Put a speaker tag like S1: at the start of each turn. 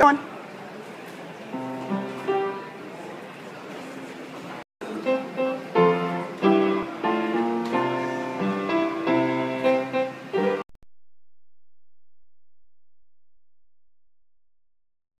S1: Go on.